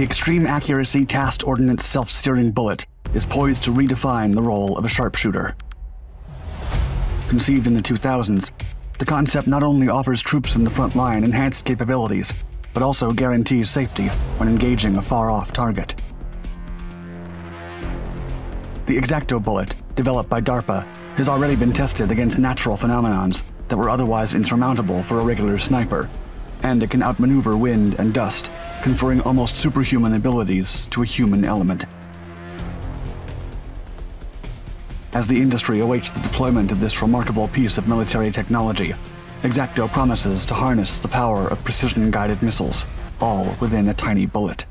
The extreme accuracy tasked ordnance self steering bullet is poised to redefine the role of a sharpshooter. Conceived in the 2000s, the concept not only offers troops in the front line enhanced capabilities, but also guarantees safety when engaging a far off target. The Exacto bullet, developed by DARPA, has already been tested against natural phenomenons that were otherwise insurmountable for a regular sniper, and it can outmaneuver wind and dust, conferring almost superhuman abilities to a human element. As the industry awaits the deployment of this remarkable piece of military technology, Exacto promises to harness the power of precision guided missiles, all within a tiny bullet.